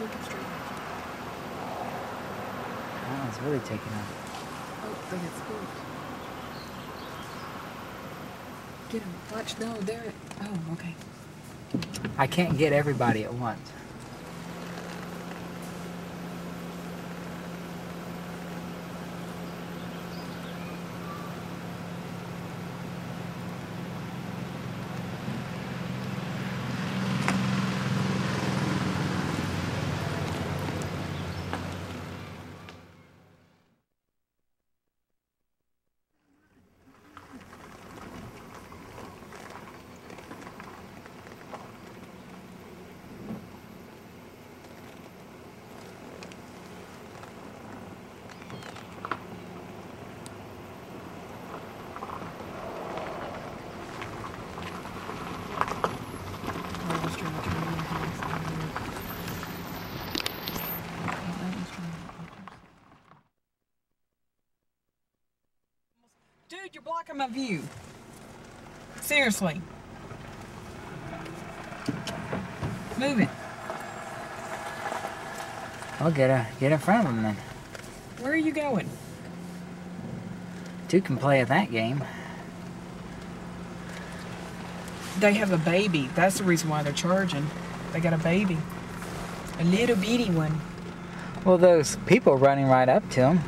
Lincoln Street. Oh, it's really taking off. Oh, they got spooked. Get him. Watch. No, they're. Oh, okay. I can't get everybody at once. I was trying to turn on the house. I was trying to- Dude, you're blocking my view. Seriously. Move it. I'll get a, get in front of them then. Where are you going? Two can play at that game. They have a baby. That's the reason why they're charging. They got a baby. A little bitty one. Well, those people running right up to them.